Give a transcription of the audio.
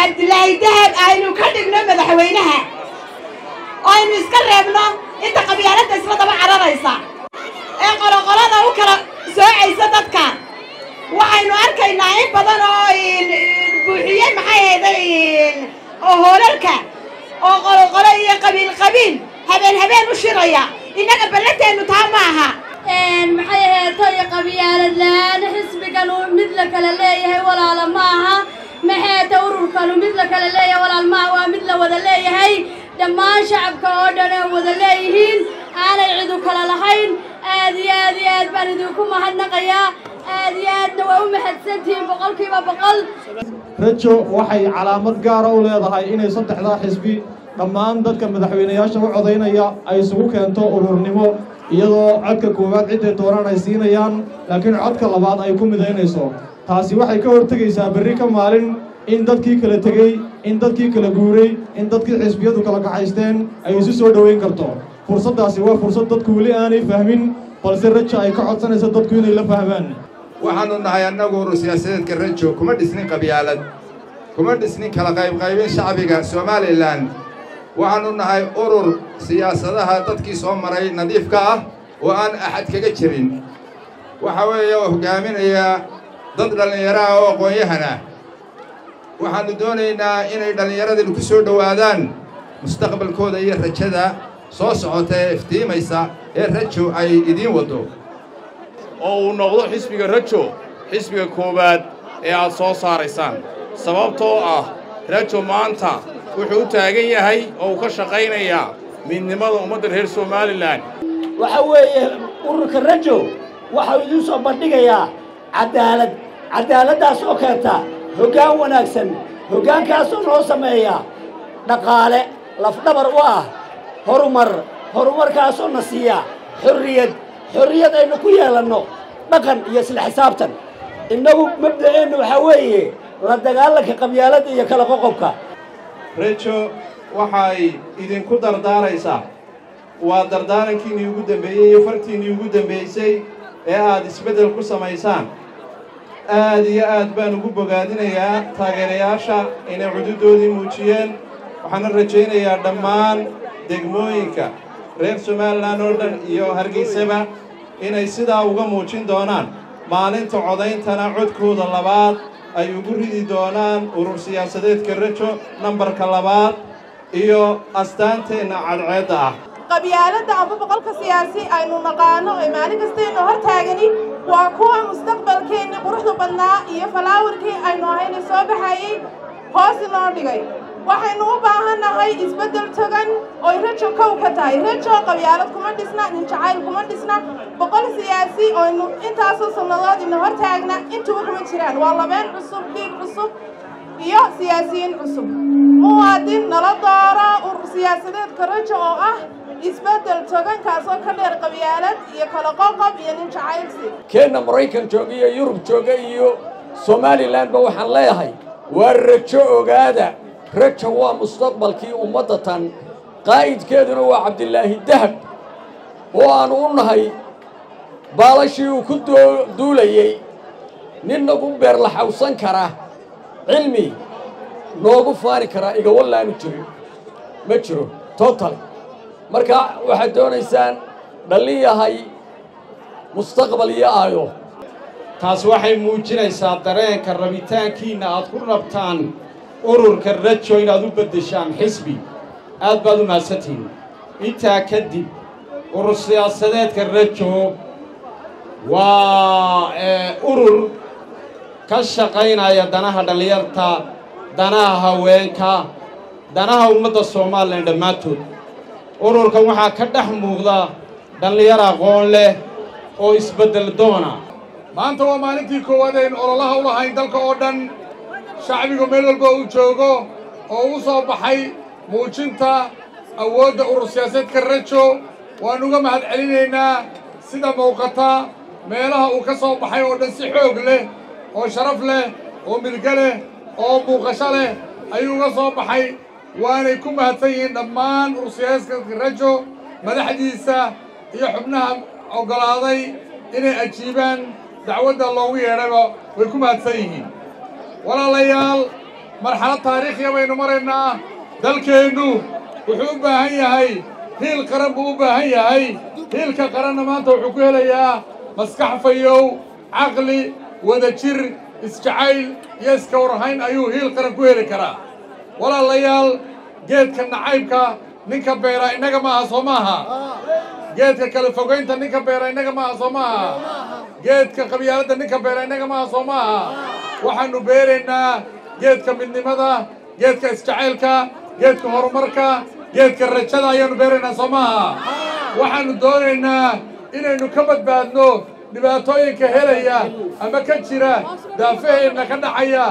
cabdilaahi dahab aynu ka dhigno madaxweynaha aynu iska reebno inta qabyaaladda isla daba cararaysa ee qoloqolada u kala soocaysa dadka waxaynu arkaynaa in badan oo buuxiyey maxay ahayday oo hoolalka oo qoloqolo iyo qabiil qabiil habeen habeen u shiraya innaga ballanteenu taa ma aha maxay aheetay qabyaalad la'aan xisbiganu mid la kala leeyahay walaala ma aha maxeeta ururkanu mid la kala leeyahay walaal maaha waa mid la wada leeyahay. Dhammaan shacabka oo dhan ay wada leeyihiin aanay cidu kala lahayn. Aad iyo aad iyo aad baan idinku mahadnaqayaa. Aad iyo aadna waa u mahadsantihiin boqolkiiba boqol. Rajo waxay calaamad gaara u leedahay inay saddexdaa xisbi. Dhammaan dadka madaxweynayaasha u codaynaya ay isugu keento ururnimo iyadoo codka koowaad cidday doonaan ay siinayaan laakiin codka labaad ay ku midaynayso. Taasi waxay ka hortegaysaa berri ka maalin in dadkii kala tegey in dadkii kala guuray in dadkii xisbiyadu kala kaxaysteen ay isu soo dhoweyn karto. Fursaddaasi waa fursad dadku weli aanay fahmin balse rajo ay ka codsanayso dadku inay la fahmaan. Waxaannu nahay annagu siyaasadeedka rajo kuma dhisnin qabyaalad kuma dhisnin kala qaybqaybin shacbiga somalilan waxaannu nahay urur siyaasadaha dadkii soo maray nadiifka ah oo aan axad kaga jirin. Waxa weeye oo hoggaaminaya dad dhallinyaro ah oo aqoon-yahan ah waxaannu doonaynaa inay dhallinyaradinu ku soo dhowaadaan mustaqbalkooda iyo rajada soo socota ee iftiimaysa ee rajo ay idiin waddo. Oo uu noqdo xisbiga rajo xisbiga koowaad ee aad soo saaraysaan. Sababtoo ah rajo maanta wuxuu u taagan yahay oo uu ka shaqaynayaa midnimada ummadda reer somalilan waxa weeye ururka rajo waxau idiin soo bandhigayaa caddaalad caddaaladdaas oo keenta hoggaan wanaagsan hoggaankaasoo noo sameeya dhaqaale lafdhabar u ah horumar horumarkaasoo na siiya xorriyad xorriyad aynu ku yeelanno dhaqan iyo isla xisaabtan. Innagu mabda'eennu waxaa weeye la dagaalanka qabyaaladda iyo kala qoqobka rejo waxay idinku dardaaraysaa. Waa dardaarankiinnii ugu dambeeyey iyo fartiinnii ugu dambaysay ee aad isbeddel ku samaysaan. Aad iyo aad baan ugu bogaadinayaa taageerayaasha inay cududoodii muujiyeen. Waxaana rajaynayaa dhammaan degmooyinka reer somalilan oo dhan iyo hargeysaba inay sidaa uga muujin doonaan maalinta codayntana codkooda labaad ay ugu ridi doonaan urur siyaasadeedka rajo nambarka labaad iyo astaanteenna cadceedda ah. Qabyaaladda amba boqolka siyaasi aynu naqaano ee maalin kastaynu hor taagani waa kuwa mustaqbalkeenni quruxda badnaa iyo falaawarkii aynu ahayna soo baxayey hoos inoo dhigay waxaynu u baahannahay isbeddel togan oy rajo kow ka tahay rajo qabyaalad kuma dhisna nin jacayl kuma dhisna boqol siyaasi oynu intaasoo sannadood ina hor taagna intuba kuma jiraan waa labeen cusub dhiig cusub iyo siyaasiyiin cusub muwaadin nala dooro urur siyaasadeedka rajo oo ah isbeddel togankaasoo ka dheer qabyaalad iyo kala qoqob iyo nin jacaylsi keenna maraykan jooga iyo yurub jooga iyo somalilanba waxaan leeyahay. Waa rajo ogaada rajo waa mustaqbalkii ummadda tan. Qaa'idkeeduna waa cabdilaahi dahab oo aanu u nahay baalashii uu ku duulayey nin nagu beerlaxawsan kara cilmi noogu faani karaa igawallaanu jirin. Ma jiro total marka waxaad doonaysaan dhallin yahay mustaqbal iyo aayo. Taas waxay muujinaysaa dareenka rabitaankiinna aad ku rabtaan ururka rajo inaad u beddeshaan xisbi aad baad u mahadsantihiin intaa kadib urur siyaasadeedka rajo waa urur ka shaqaynaya danaha dhallinyarta danaha haweenka danaha ummadda somalilan dhammaantood. Ururkan waxaa ka dhex muuqda dhallinyar aqoon leh oo isbeddel doona. Maanta waa maalintii koowaad aynu ololaha u lahayn dalka oo dhan shacbigu meel walba uu joogo oo u soo baxay muujinta awoodda urur siyaasaedka rajo waan uga mahad celinaynaa sida muuqata meelaha uu ka soo baxay oo dhan si xoog leh oo sharaf leh oo milge leh oo muuqasho leh ayuu uga soo baxay. Waanay ku mahadsan yihiin dhammaan urur siyaasaedka rajo madaxdiisa iyo xubnaha oggolaaday inay ajiibaan dacwadda loogu yeedhayba way ku mahadsan yihiin walaalayaal marxalad taariikhiya baynu maraynaa. Dalkeennu wuxuu u baahan yahay hiil qaran buu u baahan yahay. Hiilka qaranna maanta wuxuu ku helayaa maskax fayow caqli wadajir isjacayl iyo iska warhayn ayuu hiil qaran ku heli karaa. Walaalayaal geedka nacaybka ninka beera innaga maaha soo maaha geedka kala fogaynta ninka beera innaga maaha soo maaha geedka qabyaaladda ninka beera innaga maaha soo maaha waxaannu beeraynaa geedka midnimada geedka isjacaylka geedka horumarka geedka rajada ayaannu beeraynaa soo maaha waxaannu doonaynaa inaynu ka badbaadno dhibaatooyinka helaya ama ka jira daafaheenna ka dhacaya